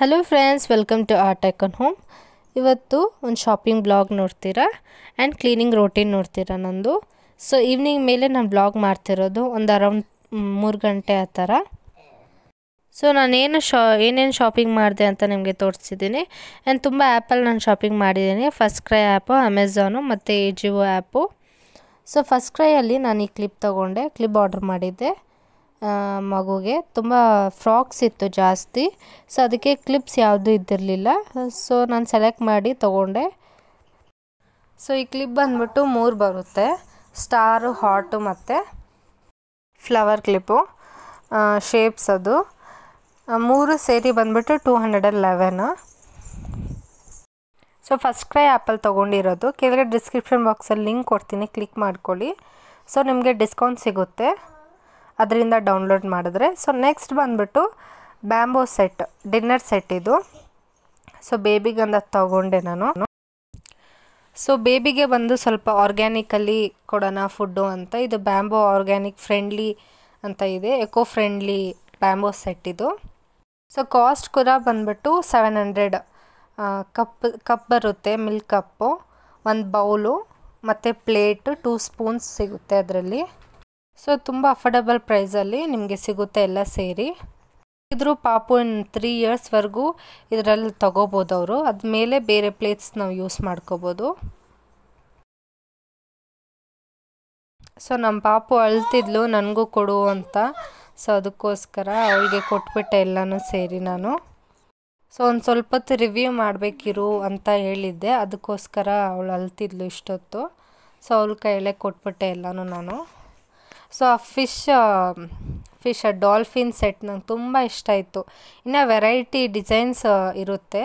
Hello friends welcome to art icon home ಇವತ್ತು ಒಂದು shopping blog ನೋಡ್ತೀರಾ ಆ್ಯಂಡ್ ಕ್ಲೀನಿಂಗ್ ರೂಟೀನ್ ನೋಡ್ತೀರಾ ನಂದು. ಸೊ ಈವ್ನಿಂಗ್ ಮೇಲೆ ನಾನು ಬ್ಲಾಗ್ ಮಾಡ್ತಿರೋದು ಒಂದು ಅರೌಂಡ್ ಮೂರು ಗಂಟೆ ಆ ಥರ. ಸೊ ನಾನೇನು ಶಾ, ಏನೇನು ಶಾಪಿಂಗ್ ಮಾಡಿದೆ ಅಂತ ನಿಮಗೆ ತೋರಿಸಿದ್ದೀನಿ. ಆ್ಯಂಡ್ ತುಂಬ ಆ್ಯಪಲ್ಲಿ ನಾನು ಶಾಪಿಂಗ್ ಮಾಡಿದ್ದೀನಿ. ಫಸ್ಟ್ ಕ್ರೈ ಆ್ಯಪು ಅಮೆಝಾನು ಮತ್ತು ಎ ಜಿಒ ಆ್ಯಪು ಸೊ ಫಸ್ಟ್ ಕ್ರೈಯಲ್ಲಿ ನಾನು ಈ ಕ್ಲಿಪ್ ತೊಗೊಂಡೆ ಕ್ಲಿಪ್ ಆರ್ಡ್ರ್ ಮಾಡಿದ್ದೆ. ಮಗುಗೆ ತುಂಬ ಫ್ರಾಕ್ಸ್ ಇತ್ತು ಜಾಸ್ತಿ. ಸೊ ಅದಕ್ಕೆ ಕ್ಲಿಪ್ಸ್ ಯಾವುದೂ ಇದ್ದಿರಲಿಲ್ಲ. ಸೊ ನಾನು ಸೆಲೆಕ್ಟ್ ಮಾಡಿ ತೊಗೊಂಡೆ. ಸೊ ಈ ಕ್ಲಿಪ್ ಬಂದ್ಬಿಟ್ಟು ಮೂರು ಬರುತ್ತೆ. ಸ್ಟಾರು ಹಾಟು ಮತ್ತು ಫ್ಲವರ್ ಕ್ಲಿಪ್ಪು ಶೇಪ್ಸ್ ಅದು. ಮೂರು ಸೇರಿ ಬಂದ್ಬಿಟ್ಟು two hundred and eleven so FirstCry ಆ್ಯಪಲ್ಲಿ ತೊಗೊಂಡಿರೋದು. ಕೆಳಗಡೆ ಡಿಸ್ಕ್ರಿಪ್ಷನ್ ಬಾಕ್ಸಲ್ಲಿ ಲಿಂಕ್ ಕೊಡ್ತೀನಿ. ಕ್ಲಿಕ್ ಮಾಡ್ಕೊಳ್ಳಿ. ಸೊ ನಿಮಗೆ ಡಿಸ್ಕೌಂಟ್ ಸಿಗುತ್ತೆ. ಅದರಿಂದ ಡೌನ್ಲೋಡ್ ಮಾಡಿದ್ರೆ ಸೊ ನೆಕ್ಸ್ಟ್ ಬಂದುಬಿಟ್ಟು ಬ್ಯಾಂಬೋ ಸೆಟ್ ಡಿನ್ನರ್ ಸೆಟ್ ಇದು. ಸೊ ಬೇಬಿಗಂದ ತೊಗೊಂಡೆ ನಾನು. ಸೊ ಬೇಬಿಗೆ ಬಂದು ಸ್ವಲ್ಪ ಆರ್ಗ್ಯಾನಿಕಲ್ಲಿ ಕೊಡೋಣ ಫುಡ್ಡು ಅಂತ. ಇದು ಬ್ಯಾಂಬೋ ಆರ್ಗ್ಯಾನಿಕ್ ಫ್ರೆಂಡ್ಲಿ ಅಂತ ಇದೆ ಎಕೋ ಫ್ರೆಂಡ್ಲಿ ಬ್ಯಾಂಬೋ ಸೆಟ್ ಇದು. ಸೊ ಕಾಸ್ಟ್ ಕೂಡ ಬಂದ್ಬಿಟ್ಟು ಸೆವೆನ್ ಹಂಡ್ರೆಡ್ ಕಪ್ ಕಪ್ ಬರುತ್ತೆ ಮಿಲ್ಕ್ ಕಪ್ಪು. ಒಂದು ಬೌಲು ಮತ್ತು ಪ್ಲೇಟು ಟೂ ಸ್ಪೂನ್ಸ್ ಸಿಗುತ್ತೆ ಅದರಲ್ಲಿ. ಸೊ ತುಂಬ ಅಫೋರ್ಡಬಲ್ ಪ್ರೈಸಲ್ಲಿ ನಿಮಗೆ ಸಿಗುತ್ತೆ ಎಲ್ಲ ಸೇರಿ. ಇದ್ರು ಪಾಪು ಇನ್ ತ್ರೀ ಇಯರ್ಸ್ವರೆಗೂ ಇದರಲ್ಲಿ ತೊಗೋಬೋದು ಅವರು. ಅದ್ಮೇಲೆ ಬೇರೆ ಪ್ಲೇಟ್ಸ್ ನಾವು ಯೂಸ್ ಮಾಡ್ಕೋಬೋದು. ಸೊ ನಮ್ಮ ಪಾಪು ಅಳ್ತಿದ್ಲು, ನನಗೂ ಕೊಡು ಅಂತ. ಸೊ ಅದಕ್ಕೋಸ್ಕರ ಅವಳಿಗೆ ಕೊಟ್ಬಿಟ್ಟೆ ಎಲ್ಲನೂ ಸೇರಿ ನಾನು. ಸೊ ಒಂದು ಸ್ವಲ್ಪ ಹೊತ್ತು ರಿವ್ಯೂ ಮಾಡಬೇಕಿರು ಅಂತ ಹೇಳಿದ್ದೆ. ಅದಕ್ಕೋಸ್ಕರ ಅವಳು ಅಳ್ತಿದ್ಲು ಇಷ್ಟೊತ್ತು. ಸೊ ಅವಳ ಕೈಲೇ ಕೊಟ್ಬಿಟ್ಟೆ ಎಲ್ಲನೂ ನಾನು. ಸೊ, ಆ ಫಿಶ್ ಫಿಶ್ ಡಾಲ್ಫಿನ್ ಸೆಟ್ ನಂಗೆ ತುಂಬ ಇಷ್ಟ ಆಯಿತು. ಇನ್ನು ವೆರೈಟಿ ಡಿಸೈನ್ಸ್ ಇರುತ್ತೆ.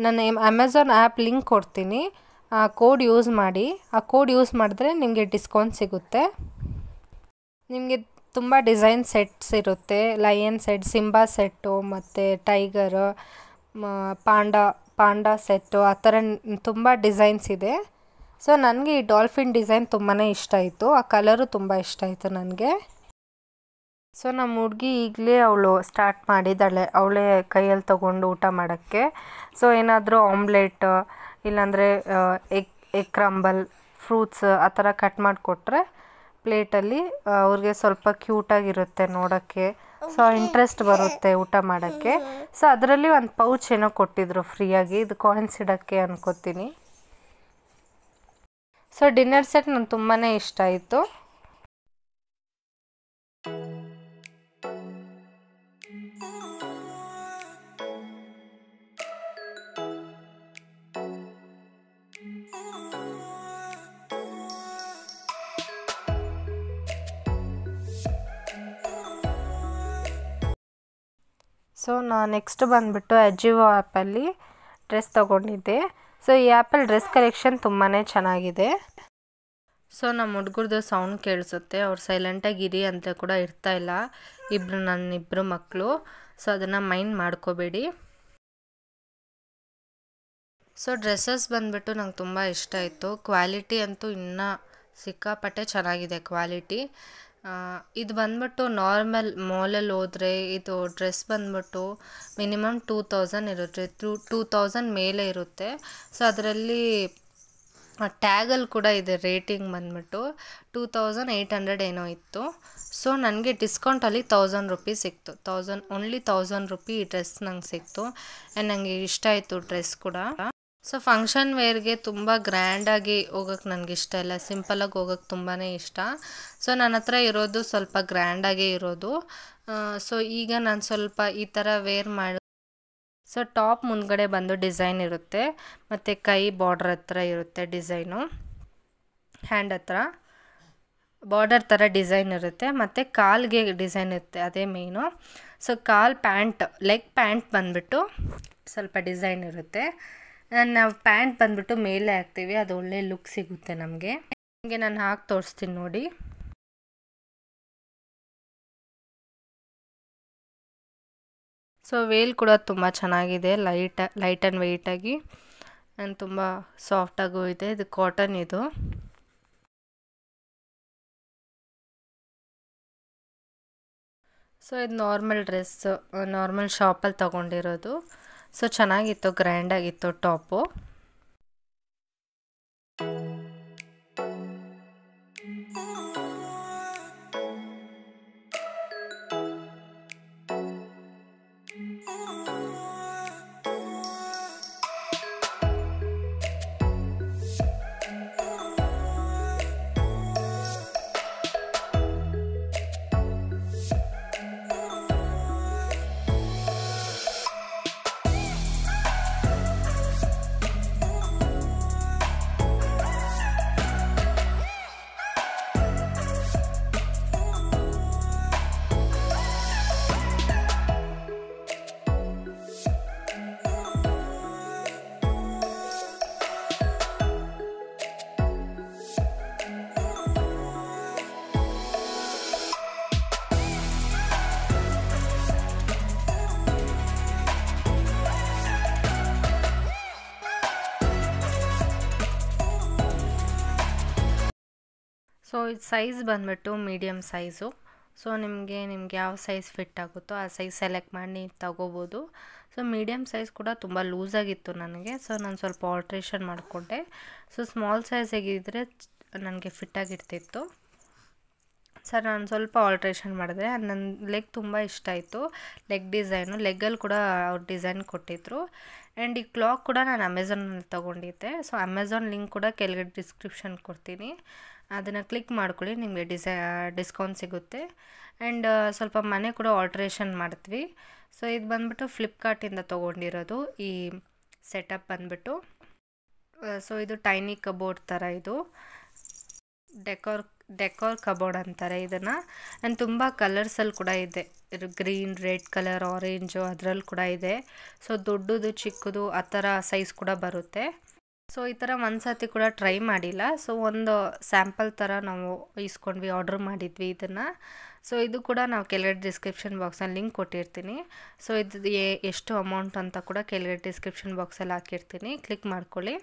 ನಾನು ಅಮೆಝಾನ್ ಆ್ಯಪ್ ಲಿಂಕ್ ಕೊಡ್ತೀನಿ. ಆ ಕೋಡ್ ಯೂಸ್ ಮಾಡಿ. ಆ ಕೋಡ್ ಯೂಸ್ ಮಾಡಿದ್ರೆ ನಿಮಗೆ ಡಿಸ್ಕೌಂಟ್ ಸಿಗುತ್ತೆ. ನಿಮಗೆ ತುಂಬ ಡಿಸೈನ್ ಸೆಟ್ಸ್ ಇರುತ್ತೆ. ಲಯನ್ ಸೆಟ್ ಸಿಂಬಾ ಸೆಟ್ಟು ಮತ್ತು ಟೈಗರ್ ಪಾಂಡಾ ಪಾಂಡಾ ಸೆಟ್ಟು ಆ ಥರ ತುಂಬ ಡಿಸೈನ್ಸ್ ಇದೆ. ಸೊ ನನಗೆ ಈ ಡಾಲ್ಫಿನ್ ಡಿಸೈನ್ ತುಂಬಾ ಇಷ್ಟ ಆಯಿತು. ಆ ಕಲರು ತುಂಬ ಇಷ್ಟ ಆಯಿತು ನನಗೆ. ಸೊ ನಮ್ಮ ಹುಡುಗಿ ಈಗಲೇ ಅವಳು ಸ್ಟಾರ್ಟ್ ಮಾಡಿದ್ದಾಳೆ. ಅವಳೇ ಕೈಯಲ್ಲಿ ತೊಗೊಂಡು ಊಟ ಮಾಡೋಕ್ಕೆ. ಸೊ ಏನಾದರೂ ಆಮ್ಲೆಟ್ ಇಲ್ಲಾಂದರೆ ಎಗ್ ಎಗ್ ಕ್ರಂಬಲ್ ಫ್ರೂಟ್ಸ್ ಆ ಥರ ಕಟ್ ಮಾಡಿಕೊಟ್ರೆ ಪ್ಲೇಟಲ್ಲಿ ಅವ್ರಿಗೆ ಸ್ವಲ್ಪ ಕ್ಯೂಟಾಗಿರುತ್ತೆ ನೋಡೋಕ್ಕೆ. ಸೊ ಇಂಟ್ರೆಸ್ಟ್ ಬರುತ್ತೆ ಊಟ ಮಾಡೋಕ್ಕೆ. ಸೊ ಅದರಲ್ಲಿ ಒಂದು ಪೌಚ್ ಏನೋ ಕೊಟ್ಟಿದ್ರು ಫ್ರೀಯಾಗಿ ಇದು ಕಾಯಿನ್ಸ್ ಇಡೋಕ್ಕೆ ಅನ್ಕೋತೀನಿ. ಸೊ ಡಿನ್ನರ್ ಸೆಟ್ ನಂಗೆ ತುಂಬಾ ಇಷ್ಟ ಆಯಿತು. ಸೊ ನಾ ನೆಕ್ಸ್ಟ್ ಬಂದುಬಿಟ್ಟು ಅಜಿವೋ ಆ್ಯಪಲ್ಲಿ ಡ್ರೆಸ್ ತೊಗೊಂಡಿದ್ದೆ. ಸೊ ಈ ಆ್ಯಪಲ್ ಡ್ರೆಸ್ ಕಲೆಕ್ಷನ್ ತುಂಬಾ ಚೆನ್ನಾಗಿದೆ. ಸೊ ನಮ್ಮ ಹುಡುಗರದ್ದು ಸೌಂಡ್ ಕೇಳಿಸುತ್ತೆ. ಅವ್ರು ಸೈಲೆಂಟಾಗಿ ಇರಿ ಅಂತ ಕೂಡ ಇರ್ತಾ ಇಲ್ಲ. ಇಬ್ಬರು ನನ್ನ ಇಬ್ಬರು ಮಕ್ಕಳು ಸೊ ಅದನ್ನು ಮೈಂಡ್ ಮಾಡ್ಕೋಬೇಡಿ. ಸೊ ಡ್ರೆಸ್ಸಸ್ ಬಂದುಬಿಟ್ಟು ನಂಗೆ ತುಂಬ ಇಷ್ಟ ಆಯಿತು. ಕ್ವಾಲಿಟಿ ಅಂತೂ ಇನ್ನೂ ಸಿಕ್ಕಾಪಟ್ಟೆ ಚೆನ್ನಾಗಿದೆ ಕ್ವಾಲಿಟಿ ಇದು ಬಂದ್ಬಿಟ್ಟು ನಾರ್ಮಲ್ ಮಾಲಲ್ಲಿ ಹೋದರೆ ಇದು ಡ್ರೆಸ್ ಬಂದ್ಬಿಟ್ಟು ಮಿನಿಮಮ್ ಟೂ ತೌಸಂಡ್ ಇರುತ್ತೆ. ಟೂ ಟೂ ತೌಸಂಡ್ ಮೇಲೆ ಇರುತ್ತೆ. ಸೊ, ಅದರಲ್ಲಿ ಟ್ಯಾಗಲ್ಲಿ ಕೂಡ ಇದೆ ರೇಟಿಂಗ್ ಬಂದ್ಬಿಟ್ಟು ಟೂ ತೌಸಂಡ್ ಏಯ್ಟ್ ಹಂಡ್ರೆಡ್ ಏನೋ ಇತ್ತು. ಸೊ, ನನಗೆ ಡಿಸ್ಕೌಂಟಲ್ಲಿ ತೌಸಂಡ್ ರುಪೀಸ್ ಸಿಕ್ತು. ತೌಸಂಡ್, ಓನ್ಲಿ ತೌಸಂಡ್ ರುಪಿ ಈ ಡ್ರೆಸ್ ನಂಗೆ ಸಿಕ್ತು. ಆ್ಯಂಡ್ ನನಗೆ ಇಷ್ಟ ಆಯಿತು ಡ್ರೆಸ್ ಕೂಡ. ಸೊ ಫಂಕ್ಷನ್ ವೇರ್ಗೆ ತುಂಬ ಗ್ರ್ಯಾಂಡಾಗಿ ಹೋಗೋಕ್ಕೆ ನನಗೆ ಇಷ್ಟ ಇಲ್ಲ. ಸಿಂಪಲಾಗಿ ಹೋಗೋಕ್ಕೆ ತುಂಬಾ ಇಷ್ಟ. ಸೊ ನನ್ನ ಹತ್ರ ಇರೋದು ಸ್ವಲ್ಪ ಗ್ರ್ಯಾಂಡಾಗೇ ಇರೋದು. ಸೊ ಈಗ ನಾನು ಸ್ವಲ್ಪ ಈ ಥರ ವೇರ್ ಮಾಡಿ ಸೊ ಟಾಪ್ ಮುಂದ್ಗಡೆ ಬಂದು ಡಿಸೈನ್ ಇರುತ್ತೆ. ಮತ್ತು ಕೈ ಬಾರ್ಡ್ರ್ ಹತ್ರ ಇರುತ್ತೆ ಡಿಸೈನು ಹ್ಯಾಂಡ್ ಹತ್ರ. ಬಾರ್ಡರ್ ಥರ ಡಿಸೈನ್ ಇರುತ್ತೆ. ಮತ್ತು ಕಾಲ್ಗೆ ಡಿಸೈನ್ ಇರುತ್ತೆ, ಅದೇ ಮೇಯ್ನು ಸೊ ಕಾಲ್ ಪ್ಯಾಂಟ್ ಲೆಗ್ ಪ್ಯಾಂಟ್ ಬಂದುಬಿಟ್ಟು ಸ್ವಲ್ಪ ಡಿಸೈನ್ ಇರುತ್ತೆ. ನಾವು ಪ್ಯಾಂಟ್ ಬಂದುಬಿಟ್ಟು ಮೇಲೆ ಹಾಕ್ತೀವಿ, ಅದು ಒಳ್ಳೆ ಲುಕ್ ಸಿಗುತ್ತೆ ನಮಗೆ. ನಿಮಗೆ ನಾನು ಹಾಕಿ ತೋರಿಸ್ತೀನಿ ನೋಡಿ. ಸೊ ವೇಲ್ ಕೂಡ ತುಂಬ ಚೆನ್ನಾಗಿದೆ ಲೈಟ್ ಲೈಟ್ ಆ್ಯಂಡ್ ವೆಯ್ಟಾಗಿ ಆ್ಯಂಡ್ ತುಂಬ ಸಾಫ್ಟಾಗೂ ಇದೆ, ಇದು ಕಾಟನ್ ಇದು. ಸೊ ಇದು ನಾರ್ಮಲ್ ಡ್ರೆಸ್ಸು ನಾರ್ಮಲ್ ಶಾಪಲ್ಲಿ ತೊಗೊಂಡಿರೋದು. ಸೊ ಚೆನ್ನಾಗಿತ್ತು ಗ್ರ್ಯಾಂಡಾಗಿತ್ತು ಟಾಪು. ಸೊ ಇದು ಸೈಜ್ ಬಂದ್ಬಿಟ್ಟು ಮೀಡಿಯಮ್ ಸೈಜು ಸೊ ನಿಮಗೆ, ನಿಮ್ಗೆ ಯಾವ ಸೈಜ್ ಫಿಟ್ ಆಗುತ್ತೋ ಆ ಸೈಜ್ ಸೆಲೆಕ್ಟ್ ಮಾಡಿ ನೀವು ತಗೋಬೋದು. ಸೊ ಮೀಡಿಯಮ್ ಸೈಜ್ ಕೂಡ ತುಂಬ ಲೂಸಾಗಿತ್ತು ನನಗೆ. ಸೊ ನಾನು ಸ್ವಲ್ಪ ಆಲ್ಟ್ರೇಷನ್ ಮಾಡಿಕೊಂಡೆ. ಸೊ ಸ್ಮಾಲ್ ಸೈಜ್ ಹೇಗಿದ್ದರೆ ನನಗೆ ಫಿಟ್ಟಾಗಿರ್ತಿತ್ತು ಸರ್ ನಾನು ಸ್ವಲ್ಪ ಆಲ್ಟ್ರೇಷನ್ ಮಾಡಿದೆ. ನನ್ನ ಲೆಗ್ ತುಂಬ ಇಷ್ಟ ಆಯಿತು. ಲೆಗ್ ಡಿಸೈನು ಲೆಗ್ಗಲ್ಲಿ ಕೂಡ ಅವ್ರು ಡಿಸೈನ್ ಕೊಟ್ಟಿದ್ರು. ಆ್ಯಂಡ್ ಈ ಕ್ಲಾಕ್ ಕೂಡ ನಾನು ಅಮೆಝಾನಲ್ಲಿ ತೊಗೊಂಡಿದ್ದೆ. ಸೊ ಅಮೆಝಾನ್ ಲಿಂಕ್ ಕೂಡ ಕೆಳಗಡೆ ಡಿಸ್ಕ್ರಿಪ್ಷನ್ ಕೊಡ್ತೀನಿ. ಅದನ್ನು ಕ್ಲಿಕ್ ಮಾಡ್ಕೊಳ್ಳಿ, ನಿಮಗೆ ಡಿಸೈ ಡಿಸ್ಕೌಂಟ್ ಸಿಗುತ್ತೆ. ಆ್ಯಂಡ್ ಸ್ವಲ್ಪ ಮನೆ ಕೂಡ ಆಲ್ಟ್ರೇಷನ್ ಮಾಡ್ತೀವಿ. ಸೊ ಇದು ಬಂದ್ಬಿಟ್ಟು ಫ್ಲಿಪ್ಕಾರ್ಟಿಂದ ತೊಗೊಂಡಿರೋದು ಈ ಸೆಟಪ್ ಬಂದ್ಬಿಟ್ಟು. ಸೊ ಇದು ಟೈನಿ ಕಬೋರ್ಡ್ ಥರ ಇದು. ಡೆಕೋರ್ ಡೆಕೋರ್ ಕಬೋರ್ಡ್ ಅಂತಾರೆ ಇದನ್ನು. ಆ್ಯಂಡ್ ತುಂಬ ಕಲರ್ಸಲ್ಲಿ ಕೂಡ ಇದೆ. ಗ್ರೀನ್ ರೆಡ್ ಕಲರ್ ಆರೆಂಜು ಅದರಲ್ಲಿ ಕೂಡ ಇದೆ. ಸೊ ದೊಡ್ಡದು, ಚಿಕ್ಕದು ಆ ಥರ ಸೈಜ್ ಕೂಡ ಬರುತ್ತೆ. ಸೊ ಈ ಥರ ಒಂದು ಸತಿ ಕೂಡ ಟ್ರೈ ಮಾಡಿಲ್ಲ. ಸೊ ಒಂದು ಸ್ಯಾಂಪಲ್ ಥರ ನಾವು ಇಸ್ಕೊಂಡ್ವಿ ಆರ್ಡ್ರ್ ಮಾಡಿದ್ವಿ ಇದನ್ನು. ಸೊ ಇದು ಕೂಡ ನಾವು ಕೆಳಗಡೆ ಡಿಸ್ಕ್ರಿಪ್ಷನ್ ಬಾಕ್ಸಲ್ಲಿ ಲಿಂಕ್ ಕೊಟ್ಟಿರ್ತೀನಿ. ಸೊ ಇದು ಎಷ್ಟು ಅಮೌಂಟ್ ಅಂತ ಕೂಡ ಕೆಳಗಡೆ ಡಿಸ್ಕ್ರಿಪ್ಷನ್ ಬಾಕ್ಸಲ್ಲಿ ಹಾಕಿರ್ತೀನಿ. ಕ್ಲಿಕ್ ಮಾಡ್ಕೊಳ್ಳಿ.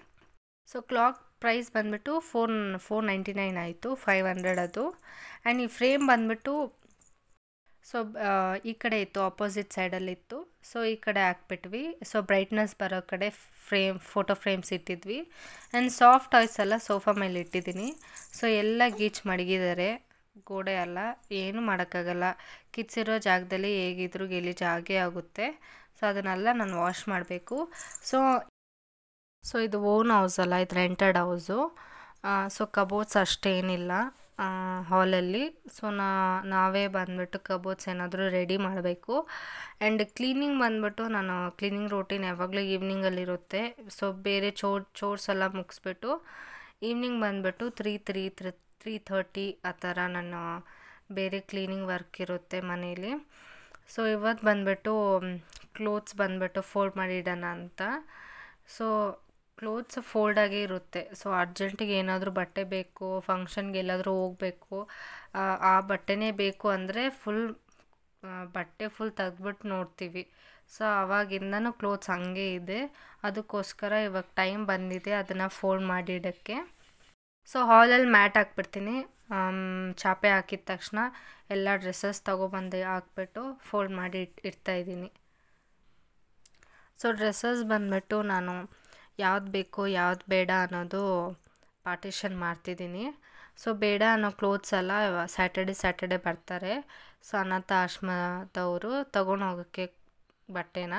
ಸೊ ಕ್ಲಾಕ್ ಪ್ರೈಸ್ ಬಂದುಬಿಟ್ಟು ಫೋರ್ ಫೋರ್ ನೈಂಟಿ ನೈನ್ ಆಯಿತು ಫೈವ್ ಹಂಡ್ರೆಡ್ ಅದು. ಆ್ಯಂಡ್ ಈ ಫ್ರೇಮ್ ಬಂದುಬಿಟ್ಟು ಸೊ ಈ ಕಡೆ ಇತ್ತು ಆಪೋಸಿಟ್ ಸೈಡಲ್ಲಿತ್ತು ಸೊ ಈ ಕಡೆ ಹಾಕ್ಬಿಟ್ವಿ. ಸೊ ಬ್ರೈಟ್ನೆಸ್ ಬರೋ ಕಡೆ ಫ್ರೇಮ್ ಫೋಟೋ ಫ್ರೇಮ್ಸ್ ಇಟ್ಟಿದ್ವಿ. ಆ್ಯಂಡ್ ಸಾಫ್ಟ್ ಟಾಯ್ಸ್ ಎಲ್ಲ ಸೋಫಾ ಮೇಲೆ ಇಟ್ಟಿದ್ದೀನಿ. ಸೊ ಎಲ್ಲ ಗೀಚ್ ಮಡಗಿದ್ದಾರೆ. ಗೋಡೆ ಅಲ್ಲ ಏನು ಮಾಡೋಕ್ಕಾಗಲ್ಲ. ಕಿಚ್ಚಿರೋ ಜಾಗದಲ್ಲಿ ಹೇಗಿದ್ರೂ ಗಲೀಜು ಆಗೇ ಆಗುತ್ತೆ. ಸೊ ಅದನ್ನೆಲ್ಲ ನಾನು ವಾಶ್ ಮಾಡಬೇಕು. ಸೊ ಸೊ ಇದು ಓನ್ ಹೌಸ್ ಅಲ್ಲ, ಇದು ರೆಂಟೆಡ್ ಹೌಸು ಸೊ ಕಬೋರ್ಡ್ಸ್ ಅಷ್ಟೇನಿಲ್ಲ. ಹಾಲಲ್ಲಿ ಸೊ ನಾ, ನಾವೇ ಬಂದುಬಿಟ್ಟು ಕಬೋರ್ಡ್ಸ್ ಏನಾದರೂ ರೆಡಿ ಮಾಡಬೇಕು. ಆ್ಯಂಡ್ ಕ್ಲೀನಿಂಗ್ ಬಂದುಬಿಟ್ಟು ನಾನು ಕ್ಲೀನಿಂಗ್ ರೂಟೀನ್ ಯಾವಾಗಲೂ ಈವ್ನಿಂಗಲ್ಲಿರುತ್ತೆ ಸೊ ಬೇರೆ ಚೋರ್ ಚೋರ್ಸ್ ಎಲ್ಲ ಮುಗಿಸ್ಬಿಟ್ಟು ಈವ್ನಿಂಗ್ ಬಂದುಬಿಟ್ಟು three three three three thirty ಆ ಥರ ನಾನು ಬೇರೆ ಕ್ಲೀನಿಂಗ್ ವರ್ಕ್ ಇರುತ್ತೆ ಮನೇಲಿ. ಸೊ ಇವತ್ತು ಬಂದುಬಿಟ್ಟು ಕ್ಲೋತ್ಸ್ ಬಂದುಬಿಟ್ಟು ಫೋಲ್ಡ್ ಮಾಡಿಡೋಣ ಅಂತ. ಸೊ ಕ್ಲೋತ್ಸ್ ಫೋಲ್ಡಾಗೇ ಇರುತ್ತೆ. ಸೊ ಅರ್ಜೆಂಟಿಗೆ ಏನಾದರೂ ಬಟ್ಟೆ ಬೇಕು ಫಂಕ್ಷನ್ಗೆ ಎಲ್ಲಾದರೂ ಹೋಗಬೇಕು, ಆ ಬಟ್ಟೆನೇ ಬೇಕು ಅಂದರೆ ಫುಲ್ ಬಟ್ಟೆ ಫುಲ್ ತೆಗೆದ್ಬಿಟ್ಟು ನೋಡ್ತೀವಿ. ಸೊ ಆವಾಗಿಂದನೂ ಕ್ಲೋತ್ಸ್ ಹಂಗೆ ಇದೆ. ಅದಕ್ಕೋಸ್ಕರ ಇವಾಗ ಟೈಮ್ ಬಂದಿದೆ ಅದನ್ನು ಫೋಲ್ಡ್ ಮಾಡಿಡೋಕ್ಕೆ ಸೊ ಹಾಲಲ್ಲಿ ಮ್ಯಾಟ್ ಹಾಕ್ಬಿಡ್ತೀನಿ. ಚಾಪೆ ಹಾಕಿದ ತಕ್ಷಣ ಎಲ್ಲ ಡ್ರೆಸ್ಸಸ್ ತೊಗೊಬಂದು ಹಾಕ್ಬಿಟ್ಟು ಫೋಲ್ಡ್ ಮಾಡಿ ಇಟ್ ಇಡ್ತಾಯಿದ್ದೀನಿ ಸೊ ಡ್ರೆಸ್ಸಸ್ ಬಂದ್ಬಿಟ್ಟು ನಾನು ಯಾವ್ದು ಬೇಕು, ಯಾವ್ದು ಬೇಡ ಅನ್ನೋದು ಪಾರ್ಟಿಷನ್ ಮಾಡ್ತಿದ್ದೀನಿ. ಸೊ ಬೇಡ ಅನ್ನೋ ಕ್ಲೋತ್ಸ್ ಎಲ್ಲ ಸ್ಯಾಟರ್ಡೆ ಸ್ಯಾಟರ್ಡೆ ಬರ್ತಾರೆ. ಸೊ ಅನಾಥ ಆಶ್ರಮದವರು ತೊಗೊಂಡು ಹೋಗೋಕ್ಕೆ ಬಟ್ಟೆನ.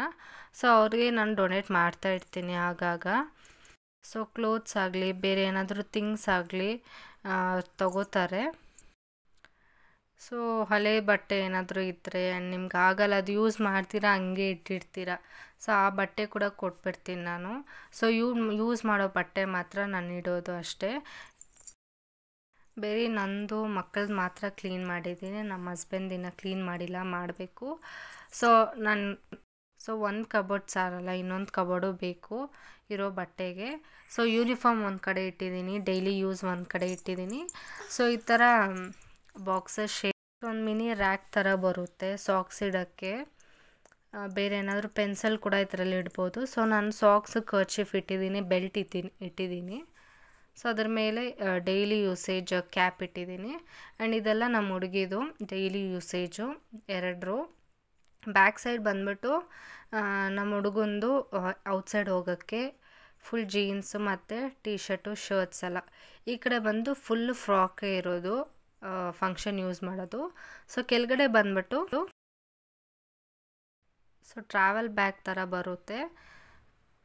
ಸೊ ಅವ್ರಿಗೆ ನಾನು ಡೊನೇಟ್ ಮಾಡ್ತಾ ಇರ್ತೀನಿ ಆಗಾಗ. ಸೊ ಕ್ಲೋತ್ಸ್ ಆಗಲಿ, ಬೇರೆ ಏನಾದರೂ ಥಿಂಗ್ಸ್ ಆಗಲಿ ತಗೋತಾರೆ. ಸೊ ಹಳೆ ಬಟ್ಟೆ ಏನಾದರೂ ಇದ್ದರೆ ನಿಮ್ಗೆ ಆಗಲ್ಲ, ಅದು ಯೂಸ್ ಮಾಡ್ತೀರಾ, ಹಂಗೆ ಇಟ್ಟಿರ್ತೀರ. ಸೊ ಆ ಬಟ್ಟೆ ಕೂಡ ಕೊಟ್ಬಿಡ್ತೀನಿ ನಾನು. ಸೊ ಯೂ ಯೂಸ್ ಮಾಡೋ ಬಟ್ಟೆ ಮಾತ್ರ ನಾನು ಇಡೋದು ಅಷ್ಟೇ. ಬೇರೆ ನಂದು ಮಕ್ಕಳದ್ದು ಮಾತ್ರ ಕ್ಲೀನ್ ಮಾಡಿದ್ದೀನಿ. ನಮ್ಮ ಹಸ್ಬೆಂಡ್ ದಿನ ಕ್ಲೀನ್ ಮಾಡಿಲ್ಲ, ಮಾಡಬೇಕು. ಸೊ ನಾನು ಸೊ ಒಂದು ಕಬೋರ್ಡ್ ಸಾರಲ್ಲ ಇನ್ನೊಂದು ಕಬೋರ್ಡು ಬೇಕು ಇರೋ ಬಟ್ಟೆಗೆ. ಸೊ ಯೂನಿಫಾರ್ಮ್ ಒಂದು ಕಡೆ ಇಟ್ಟಿದ್ದೀನಿ ಡೈಲಿ ಯೂಸ್ ಒಂದು ಕಡೆ ಇಟ್ಟಿದ್ದೀನಿ. ಸೊ ಈ ಥರ ಬಾಕ್ಸಸ್ ಶೇಪ್ ಒಂದು ಮಿನಿ ರ್ಯಾಕ್ ಥರ ಬರುತ್ತೆ ಸಾಕ್ಸ್ ಇಡೋಕ್ಕೆ. ಬೇರೆ ಏನಾದರೂ ಪೆನ್ಸಲ್ ಕೂಡ ಇದರಲ್ಲಿ ಇಡ್ಬೋದು. ಸೊ ನಾನು ಸಾಕ್ಸ್ ಕರ್ಚಿಫ್ ಇಟ್ಟಿದ್ದೀನಿ, ಬೆಲ್ಟ್ ಇಟ್ಟಿನಿ ಇಟ್ಟಿದ್ದೀನಿ. ಸೊ ಅದ್ರ ಮೇಲೆ ಡೈಲಿ ಯೂಸೇಜ್ ಕ್ಯಾಪ್ ಇಟ್ಟಿದ್ದೀನಿ. ಆ್ಯಂಡ್ ಇದೆಲ್ಲ ನಮ್ಮ ಹುಡುಗಿದು, ಡೈಲಿ ಯೂಸೇಜು ಎರಡರು ಬ್ಯಾಕ್ ಸೈಡ್ ಬಂದ್ಬಿಟ್ಟು ನಮ್ಮ ಹುಡುಗಂದು ಔಟ್ಸೈಡ್ ಹೋಗೋಕ್ಕೆ ಫುಲ್ ಜೀನ್ಸು ಮತ್ತು ಟೀ ಶರ್ಟು, ಶರ್ಟ್ಸ್ ಎಲ್ಲ. ಈ ಕಡೆ ಬಂದು ಫುಲ್ ಫ್ರಾಕೇ ಇರೋದು. ಫಂಕ್ಷನ್ ಯೂಸ್ ಮಾಡೋದು. ಸೊ ಕೆಳಗಡೆ ಬಂದ್ಬಿಟ್ಟು ಸೊ ಟ್ರಾವೆಲ್ ಬ್ಯಾಗ್ ಥರ ಬರುತ್ತೆ.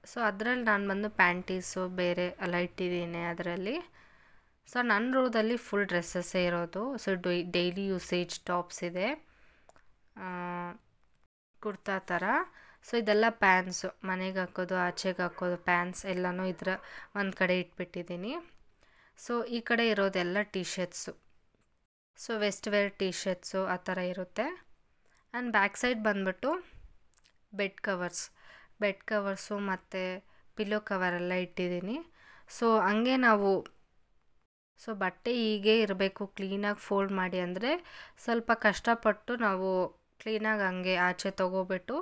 ಸೊ ಅದರಲ್ಲಿ ನಾನು ಬಂದು ಪ್ಯಾಂಟೀಸು ಬೇರೆ ಎಲ್ಲ ಇಟ್ಟಿದ್ದೀನಿ ಅದರಲ್ಲಿ. ಸೊ ನನ್ನ ರೂದಲ್ಲಿ ಫುಲ್ ಡ್ರೆಸ್ಸಸ್ಸೇ ಇರೋದು. ಸೊ ಡೈ ಡೈಲಿ ಯೂಸೇಜ್ ಟಾಪ್ಸ್ ಇದೆ. ಕುರ್ತಾ ಥರ ಸೊ ಇದೆಲ್ಲ ಪ್ಯಾನ್ಸು ಮನೆಗೆ ಹಾಕೋದು, ಆಚೆಗೆ ಹಾಕೋದು ಪ್ಯಾನ್ಸ್ ಎಲ್ಲನೂ ಇದರ ಒಂದು ಕಡೆ ಇಟ್ಬಿಟ್ಟಿದ್ದೀನಿ. ಸೊ ಈ ಕಡೆ ಇರೋದೆಲ್ಲ T shirts so west wear T shirts ಆ ಥರ ಇರುತ್ತೆ. ಆ್ಯಂಡ್ ಬ್ಯಾಕ್ ಸೈಡ್ ಬಂದ್ಬಿಟ್ಟು ಬೆಡ್ ಕವರ್ಸ್ ಬೆಡ್ ಕವರ್ಸು ಮತ್ತು ಪಿಲ್ಲೋ ಕವರೆಲ್ಲ ಇಟ್ಟಿದ್ದೀನಿ. ಸೊ ಹಂಗೆ ನಾವು ಸೊ ಬಟ್ಟೆ ಹೀಗೆ ಇರಬೇಕು. ಕ್ಲೀನಾಗಿ ಫೋಲ್ಡ್ ಮಾಡಿ ಅಂದರೆ ಸ್ವಲ್ಪ ಕಷ್ಟಪಟ್ಟು ನಾವು ಕ್ಲೀನಾಗಿ ಹಂಗೆ ಆಚೆ ತೊಗೋಬಿಟ್ಟು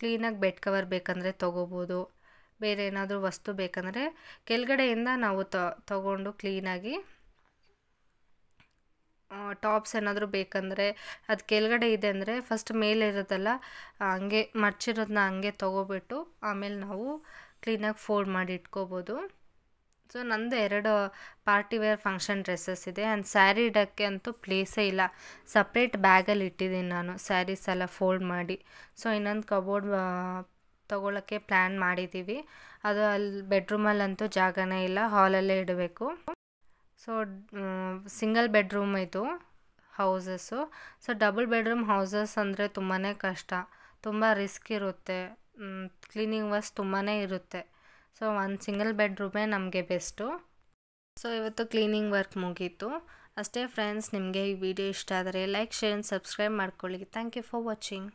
ಕ್ಲೀನಾಗಿ ಬೆಡ್ ಕವರ್ ಬೇಕಂದರೆ ತೊಗೋಬೋದು. ಬೇರೆ ಏನಾದರೂ ವಸ್ತು ಬೇಕಂದರೆ ಕೆಳಗಡೆಯಿಂದ ನಾವು ತೊಗೊಂಡು ಕ್ಲೀನಾಗಿ ಟಾಪ್ಸ್ ಏನಾದರೂ ಬೇಕಂದರೆ ಅದು ಕೆಳಗಡೆ ಇದೆ ಅಂದರೆ ಫಸ್ಟ್ ಮೇಲೆ ಇರೋದಲ್ಲ ಹಂಗೆ ಮರ್ಚಿರೋದನ್ನ ಹಂಗೆ ತೊಗೋಬಿಟ್ಟು ಆಮೇಲೆ ನಾವು ಕ್ಲೀನಾಗಿ ಫೋಲ್ಡ್ ಮಾಡಿ ಇಟ್ಕೋಬೋದು. ಸೊ ನಂದು ಎರಡು ಪಾರ್ಟಿ ವೇರ್ ಫಂಕ್ಷನ್ ಡ್ರೆಸ್ಸಸ್ ಇದೆ ಆ್ಯಂಡ್ ಸ್ಯಾರಿ ಇಡೋಕ್ಕೆ ಅಂತೂ ಪ್ಲೇಸೇ ಇಲ್ಲ. ಸಪ್ರೇಟ್ ಬ್ಯಾಗಲ್ಲಿ ಇಟ್ಟಿದ್ದೀನಿ ನಾನು ಸ್ಯಾರೀಸ್ ಎಲ್ಲ ಫೋಲ್ಡ್ ಮಾಡಿ. ಸೊ ಇನ್ನೊಂದು ಕಬೋರ್ಡ್ ತೊಗೊಳಕ್ಕೆ ಪ್ಲ್ಯಾನ್ ಮಾಡಿದ್ದೀವಿ ಅದು ಅಲ್ಲಿ ಬೆಡ್ರೂಮಲ್ಲಂತೂ ಜಾಗನೇ ಇಲ್ಲ ಹಾಲಲ್ಲೇ ಇಡಬೇಕು. ಸೊ ಸಿಂಗಲ್ ಬೆಡ್ರೂಮ್ ಇದು houses so double bedroom houses ಅಂದರೆ ತುಂಬಾ ಕಷ್ಟ. ತುಂಬ ರಿಸ್ಕ್ ಇರುತ್ತೆ. ಕ್ಲೀನಿಂಗ್ ವಾಸ್ ತುಂಬಾ ಇರುತ್ತೆ. ಸೊ ಒಂದು ಸಿಂಗಲ್ ಬೆಡ್ರೂಮೇ ನಮಗೆ ಬೆಸ್ಟು ಸೊ ಇವತ್ತು ಕ್ಲೀನಿಂಗ್ ವರ್ಕ್ ಮುಗೀತು. ಅಷ್ಟೇ ಫ್ರೆಂಡ್ಸ್ ನಿಮಗೆ ಈ ವಿಡಿಯೋ ಇಷ್ಟ ಆದರೆ ಲೈಕ್ ಶೇರ್ ಸಬ್ಸ್ಕ್ರೈಬ್ ಮಾಡ್ಕೊಳ್ಳಿ. Thank you for watching